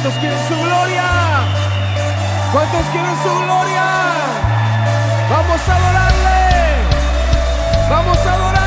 ¿Cuántos quieren su gloria? ¿Cuántos quieren su gloria? Vamos a adorarle. Vamos a adorarle.